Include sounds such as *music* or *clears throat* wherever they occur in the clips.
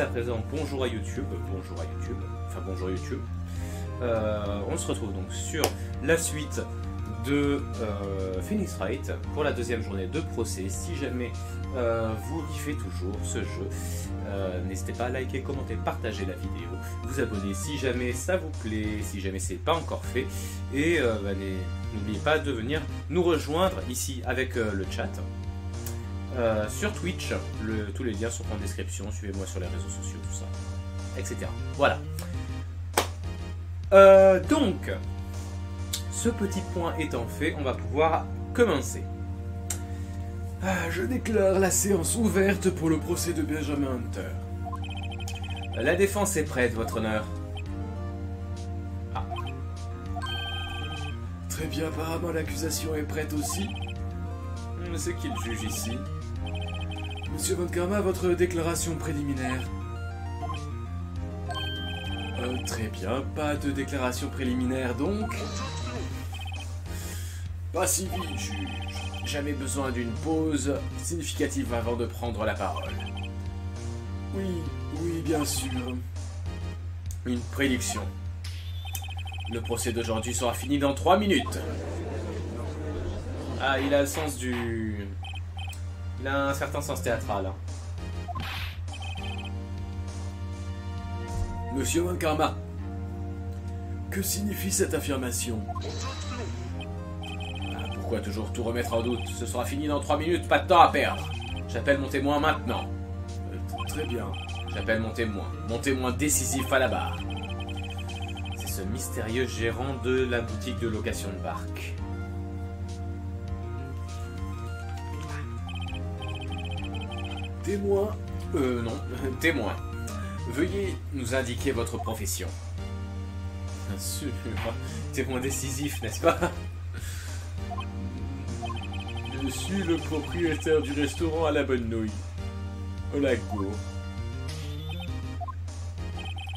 à présent bonjour à YouTube, bonjour à YouTube, enfin bonjour YouTube. Euh, on se retrouve donc sur la suite de euh, Phoenix Wright pour la deuxième journée de procès. Si jamais euh, vous kiffez toujours ce jeu, euh, n'hésitez pas à liker, commenter, partager la vidéo, vous abonner si jamais ça vous plaît, si jamais c'est pas encore fait, et euh, bah, n'oubliez pas de venir nous rejoindre ici avec euh, le chat. Euh, sur Twitch, tous les liens sont en description, suivez-moi sur les réseaux sociaux, tout ça, etc. Voilà. Euh, donc, ce petit point étant fait, on va pouvoir commencer. Ah, je déclare la séance ouverte pour le procès de Benjamin Hunter. La défense est prête, votre honneur. Très bien, apparemment l'accusation est prête aussi. Hmm, C'est qui le juge ici Monsieur Von Karma, votre déclaration préliminaire. Euh, très bien, pas de déclaration préliminaire donc. Pas si vite, juge. Jamais besoin d'une pause significative avant de prendre la parole. Oui, oui, bien sûr. Une prédiction. Le procès d'aujourd'hui sera fini dans 3 minutes. Ah, il a le sens du... Il a un certain sens théâtral. hein. Monsieur Von Karma, que signifie cette affirmation? Ah, Pourquoi toujours tout remettre en doute? Ce sera fini dans 3 minutes, pas de temps à perdre. J'appelle mon témoin maintenant. Euh, Très bien. J'appelle mon témoin. Mon témoin décisif à la barre. C'est ce mystérieux gérant de la boutique de location de barque. Témoin, Euh, non. *laughs* Témoin. Veuillez nous indiquer votre profession. Sûr. *laughs* Témoin décisif, n'est-ce pas? Je suis le propriétaire du restaurant à la bonne nouille. Au lago.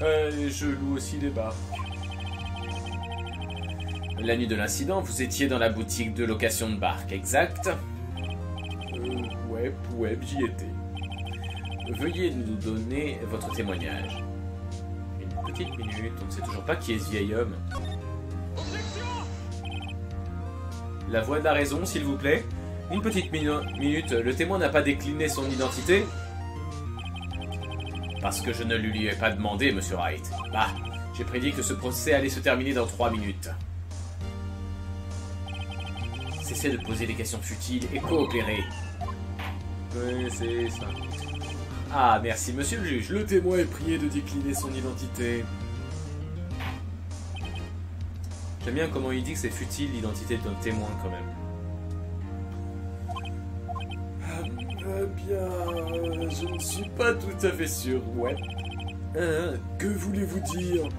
Euh, je loue aussi des barques. La nuit de l'incident, vous étiez dans la boutique de location de barque, exact? Euh, ouais, ouais, j'y étais. Veuillez nous donner votre témoignage. Une petite minute, on ne sait toujours pas qui est ce vieil homme. La voix de la raison, s'il vous plaît. Une petite minu- minute, le témoin n'a pas décliné son identité Parce que je ne lui ai pas demandé, monsieur Wright. Bah, j'ai prédit que ce procès allait se terminer dans trois minutes. Cessez de poser des questions futiles et coopérez. C'est ça. Ah, merci, monsieur le juge. Le témoin est prié de décliner son identité. J'aime bien comment il dit que c'est futile l'identité d'un témoin quand même. Ah, euh, bien, euh, je ne suis pas tout à fait sûr, ouais. Hein, que voulez-vous dire?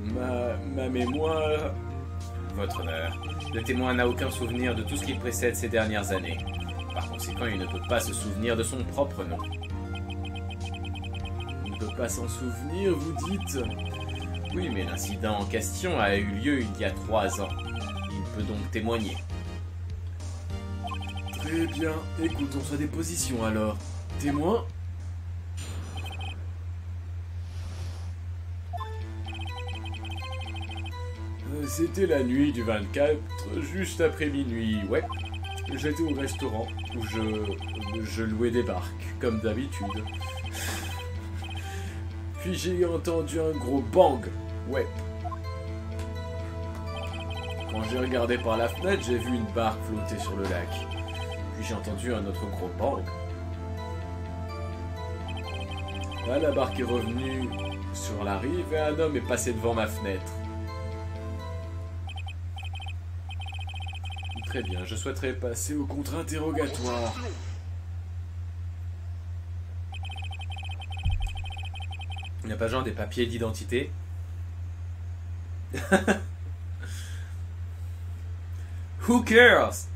Ma, ma mémoire... Votre honneur, le témoin n'a aucun souvenir de tout ce qui précède ces dernières années. Par conséquent, il ne peut pas se souvenir de son propre nom. Pas s'en souvenir, vous dites Oui, mais l'incident en question a eu lieu il y a trois ans. Il peut donc témoigner. Très bien, écoutons sa déposition alors. Témoin Euh, C'était la nuit du 24, juste après minuit, ouais. J'étais au restaurant où je, je louais des barques, comme d'habitude. Puis j'ai entendu un gros bang, ouais. Quand j'ai regardé par la fenêtre, j'ai vu une barque flotter sur le lac. Puis j'ai entendu un autre gros bang. Là, la barque est revenue sur la rive et un homme est passé devant ma fenêtre. Très bien, je souhaiterais passer au contre-interrogatoire. Il n'y a pas genre des papiers d'identité *laughs* Who cares?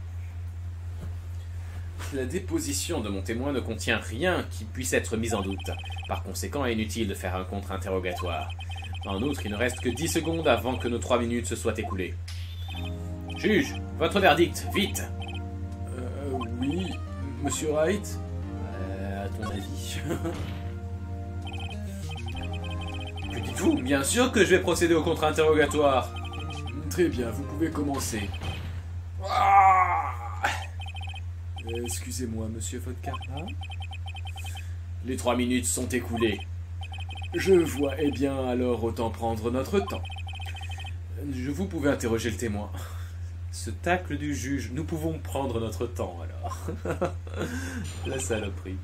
La déposition de mon témoin ne contient rien qui puisse être mis en doute. Par conséquent, inutile de faire un contre-interrogatoire. En outre, il ne reste que 10 secondes avant que nos 3 minutes se soient écoulées. Juge, votre verdict, vite Euh, oui, monsieur Wright? Euh, à ton avis *laughs* Que dites-vous Bien sûr que je vais procéder au contre-interrogatoire. Très bien, vous pouvez commencer. Ah euh, excusez-moi, monsieur Vodka. Les trois minutes sont écoulées. Je vois, eh bien, alors autant prendre notre temps. Je vous pouvez interroger le témoin. Ce tacle du juge, nous pouvons prendre notre temps alors. *laughs* La saloperie.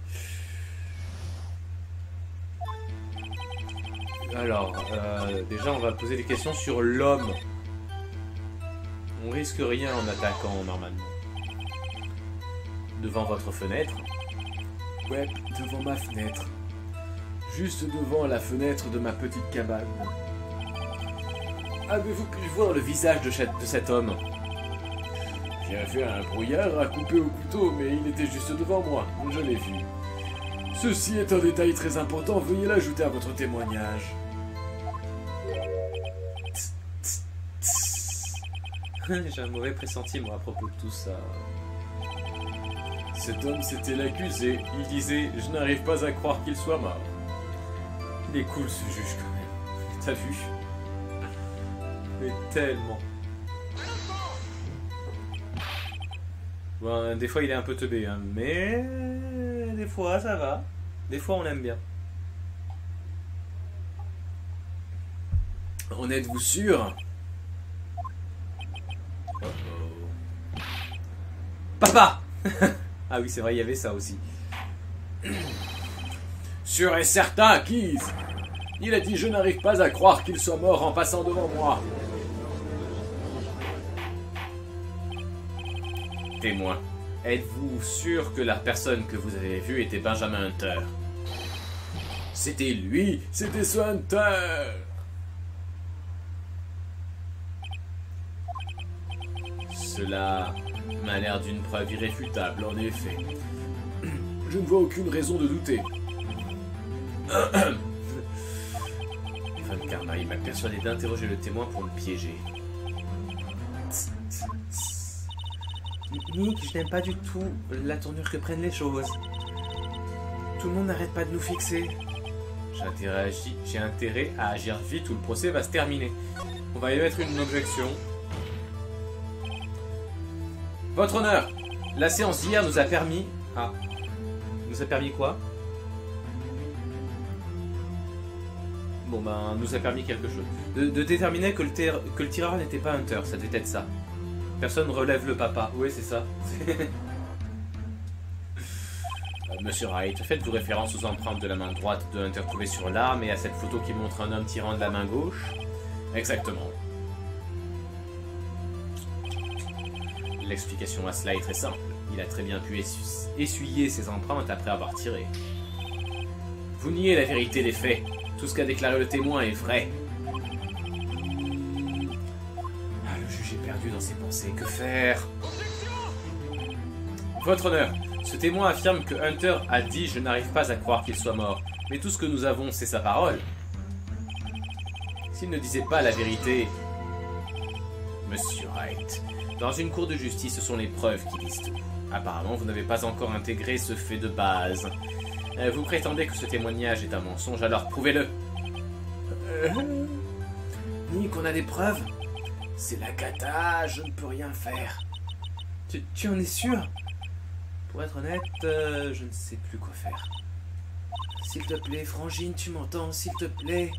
Alors, euh, déjà on va poser des questions sur l'homme. On risque rien en attaquant normalement. Devant votre fenêtre Ouais, devant ma fenêtre. Juste devant la fenêtre de ma petite cabane. Avez-vous pu voir le visage de, cet homme? J'ai fait un brouillard à couper au couteau, mais il était juste devant moi. Je l'ai vu. Ceci est un détail très important, veuillez l'ajouter à votre témoignage. *laughs* J'ai un mauvais pressentiment à propos de tout ça. Cet homme, c'était l'accusé. Il disait Je n'arrive pas à croire qu'il soit mort. Il est cool ce juge quand même. T'as vu? Mais tellement. Bon, des fois il est un peu teubé, hein, mais des fois ça va. Des fois on aime bien. En êtes-vous sûr Papa *laughs* Ah oui, c'est vrai, il y avait ça aussi. Sûr et certain, Keith Il a dit Je n'arrive pas à croire qu'il soit mort en passant devant moi. Témoin, êtes-vous sûr que la personne que vous avez vue était Benjamin Hunter? C'était lui C'était ce Hunter Cela m'a l'air d'une preuve irréfutable, en effet. *clears throat* Je ne vois aucune raison de douter. Van Karma, il m'a persuadé d'interroger le témoin pour me piéger. Nick, je n'aime pas du tout la tournure que prennent les choses. Tout le monde n'arrête pas de nous fixer. J'ai intérêt à agir vite ou le procès va se terminer. On va y mettre une objection. Votre honneur, la séance d'hier nous a permis... Ah. Nous a permis quoi? Bon ben, nous a permis quelque chose. De, déterminer que le, que le tireur n'était pas Hunter, ça devait être ça. Personne relève le papa. Oui, c'est ça. *laughs* Euh, Monsieur Wright, faites-vous référence aux empreintes de la main droite de Hunter trouvées sur l'arme et à cette photo qui montre un homme tirant de la main gauche Exactement. L'explication à cela est très simple. Il a très bien pu essuyer ses empreintes après avoir tiré. Vous niez la vérité des faits. Tout ce qu'a déclaré le témoin est vrai. Ah, le juge est perdu dans ses pensées. Que faire? Votre honneur, ce témoin affirme que Hunter a dit « Je n'arrive pas à croire qu'il soit mort ». Mais tout ce que nous avons, c'est sa parole. S'il ne disait pas la vérité... Monsieur Wright, dans une cour de justice, ce sont les preuves qui disent tout. Apparemment, vous n'avez pas encore intégré ce fait de base. Euh, vous prétendez que ce témoignage est un mensonge, alors prouvez-le. Euh... Nick, on a des preuves C'est la cata, je ne peux rien faire. Tu, en es sûr? Pour être honnête, euh, je ne sais plus quoi faire. S'il te plaît, Frangine, tu m'entends S'il te plaît.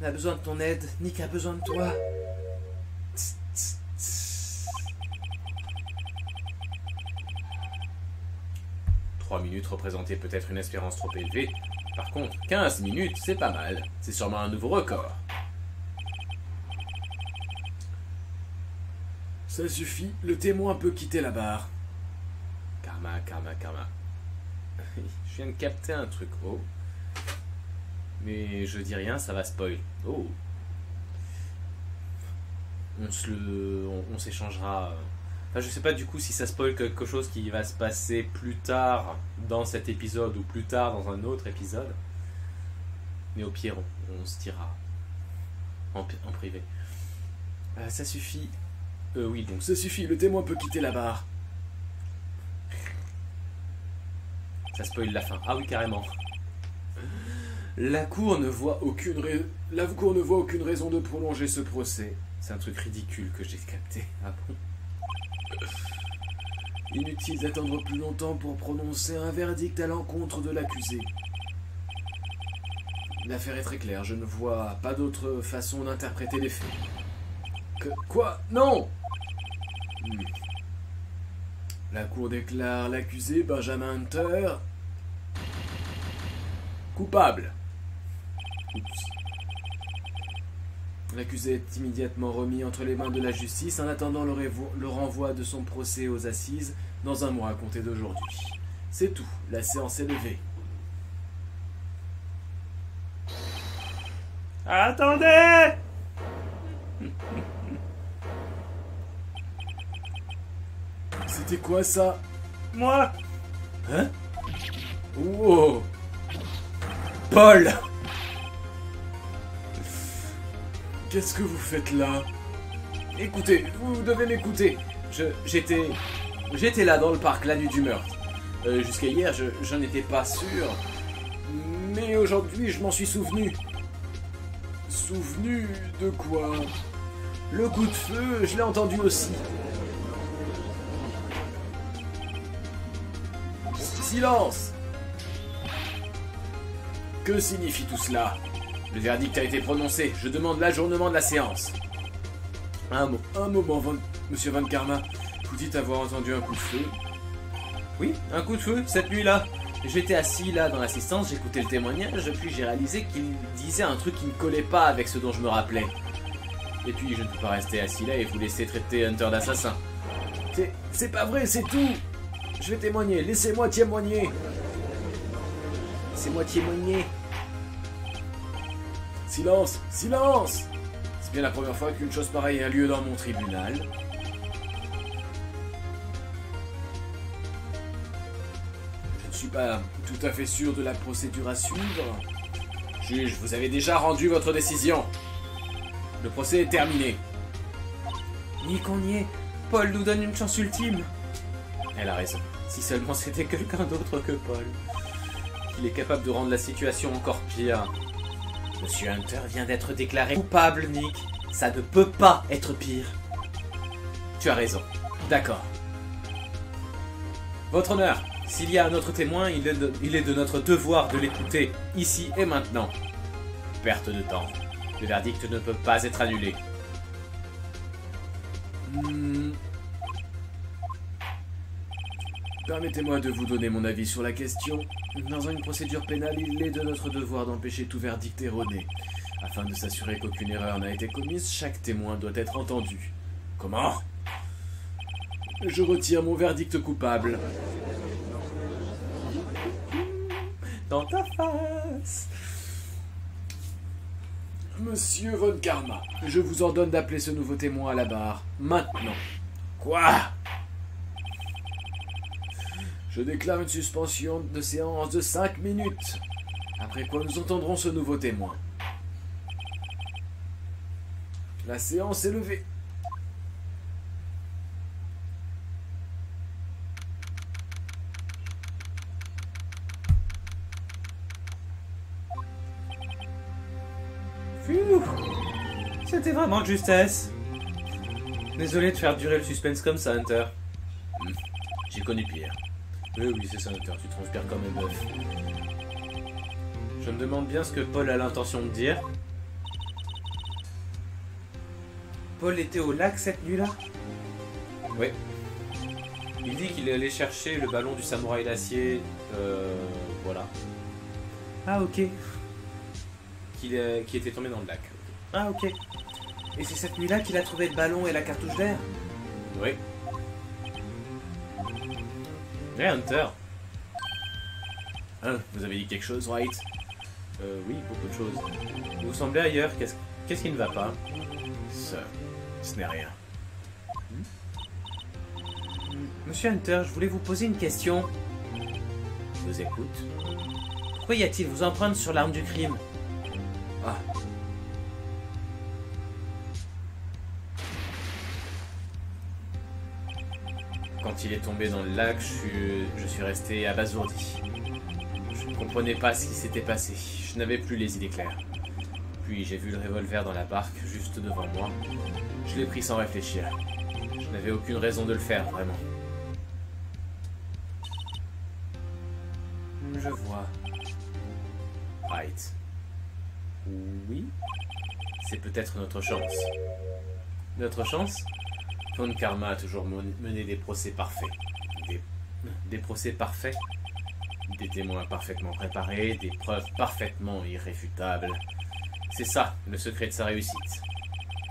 On a besoin de ton aide. Nick a besoin de toi. Minutes représentaient peut-être une espérance trop élevée. Par contre, 15 minutes, c'est pas mal. C'est sûrement un nouveau record. Ça suffit, le témoin peut quitter la barre. Karma, karma, karma. *laughs* je viens de capter un truc. Oh. Mais je dis rien, ça va spoil. Oh. On se le. On, s'échangera. Je sais pas du coup si ça spoil quelque chose qui va se passer plus tard dans cet épisode ou plus tard dans un autre épisode. Mais au pire, on, se tirera en, en privé. Euh, ça suffit. Euh, oui, donc ça suffit, le témoin peut quitter la barre. Ça spoil la fin. Ah oui, carrément. La cour ne voit aucune la cour ne voit aucune raison de prolonger ce procès. C'est un truc ridicule que j'ai capté. Ah bon? Inutile d'attendre plus longtemps pour prononcer un verdict à l'encontre de l'accusé. L'affaire est très claire, je ne vois pas d'autre façon d'interpréter les faits. Que quoi? Non Hmm. La cour déclare l'accusé Benjamin Hunter coupable. Oups. L'accusé est immédiatement remis entre les mains de la justice. En attendant le, renvoi de son procès aux assises dans un mois à compter d'aujourd'hui. C'est tout, la séance est levée. Attendez! C'était quoi ça? Moi? Hein? Wow! Paul Qu'est-ce que vous faites là? Écoutez, vous devez m'écouter. J'étais, j'étais là dans le parc la nuit du meurtre. Euh, jusqu'à hier, je, j'en étais pas sûr. Mais aujourd'hui, je m'en suis souvenu. Souvenu de quoi? Le coup de feu, je l'ai entendu aussi. Silence Que signifie tout cela? Le verdict a été prononcé. Je demande l'ajournement de la séance. Un, mo- un moment, Monsieur Van Karma. Vous dites avoir entendu un coup de feu. Oui, un coup de feu, cette nuit-là. J'étais assis là dans l'assistance, j'écoutais le témoignage, puis j'ai réalisé qu'il disait un truc qui ne collait pas avec ce dont je me rappelais. Et puis je ne peux pas rester assis là et vous laisser traiter Hunter d'assassin. C'est, pas vrai, c'est tout Je vais témoigner, laissez-moi témoigner C'est moi témoigner. Silence Silence C'est bien la première fois qu'une chose pareille a lieu dans mon tribunal. Je ne suis pas tout à fait sûr de la procédure à suivre. Juge, vous avez déjà rendu votre décision. Le procès est terminé. Nick, on y est. Paul nous donne une chance ultime. Elle a raison. Si seulement *laughs* c'était quelqu'un d'autre que Paul. Il est capable de rendre la situation encore pire. Monsieur Hunter vient d'être déclaré coupable, Nick. Ça ne peut pas être pire. Tu as raison. D'accord. Votre honneur, s'il y a un autre témoin, il est de, notre devoir de l'écouter, ici et maintenant. Perte de temps. Le verdict ne peut pas être annulé. Hmm. Permettez-moi de vous donner mon avis sur la question. Dans une procédure pénale, il est de notre devoir d'empêcher tout verdict erroné. Afin de s'assurer qu'aucune erreur n'a été commise, chaque témoin doit être entendu. Comment? Je retire mon verdict coupable. Dans ta face Monsieur Von Karma, je vous ordonne d'appeler ce nouveau témoin à la barre. Maintenant. Quoi? Je déclare une suspension de séance de 5 minutes. Après quoi nous entendrons ce nouveau témoin. La séance est levée. C'était vraiment de justesse. Désolé de faire durer le suspense comme ça, Hunter. Hmm. J'ai connu pire. Oui, oui, c'est ça. Tu transpires comme un bœuf. Je me demande bien ce que Paul a l'intention de dire. Paul était au lac cette nuit-là? Oui. Il dit qu'il allait chercher le ballon du samouraï d'acier. Euh. Voilà. Ah, ok. Qu'il est- qui était tombé dans le lac. Ah, ok. Et c'est cette nuit-là qu'il a trouvé le ballon et la cartouche d'air? Oui. Eh, Hunter Hein, vous avez dit quelque chose, Wright Euh, oui, beaucoup de choses. Vous semblez ailleurs. Qu'est-ce qui ne va pas? Ce, ce n'est rien. Monsieur Hunter, je voulais vous poser une question. Je vous écoute. Pourquoi y a-t-il vous empreintes sur l'arme du crime? Ah. Quand il est tombé dans le lac, je suis, resté abasourdi. Je Je ne comprenais pas ce qui s'était passé. Je n'avais plus les idées claires. Puis j'ai vu le revolver dans la barque, juste devant moi. Je l'ai pris sans réfléchir. Je n'avais aucune raison de le faire, vraiment. Je vois. Right. Oui C'est peut-être notre chance. Notre chance? Von Karma a toujours mené des procès parfaits. Des, des procès parfaits Des témoins parfaitement préparés, des preuves parfaitement irréfutables. C'est ça, le secret de sa réussite.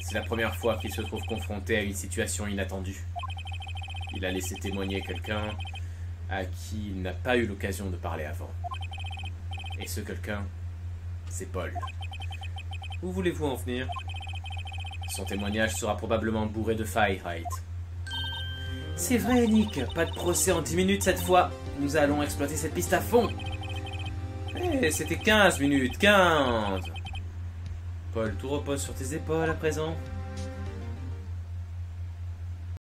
C'est la première fois qu'il se trouve confronté à une situation inattendue. Il a laissé témoigner quelqu'un à qui il n'a pas eu l'occasion de parler avant. Et ce quelqu'un, c'est Paul. Où voulez-vous en venir? Son témoignage sera probablement bourré de failles. C'est vrai, Nick. Pas de procès en 10 minutes cette fois. Nous allons exploiter cette piste à fond. Eh, c'était 15 minutes, 15 Paul, tout repose sur tes épaules à présent.